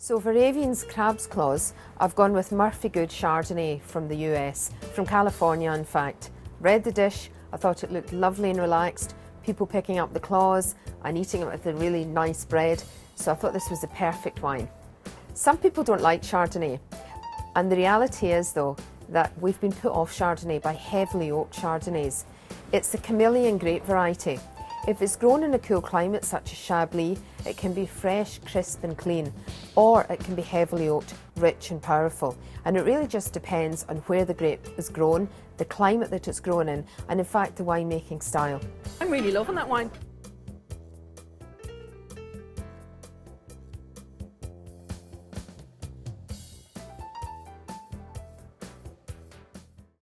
So for Aoibhin's Crab's Claws, I've gone with Murphy Goode Chardonnay from the US, from California in fact. Read the dish, I thought it looked lovely and relaxed, people picking up the claws and eating it with a really nice bread, so I thought this was the perfect wine. Some people don't like Chardonnay, and the reality is though that we've been put off Chardonnay by heavily oaked Chardonnays. It's the Chameleon grape variety, if it's grown in a cool climate such as Chablis, it can be fresh, crisp and clean, or it can be heavily oaked, rich and powerful. And it really just depends on where the grape is grown, the climate that it's grown in, and in fact the winemaking style. I'm really loving that wine.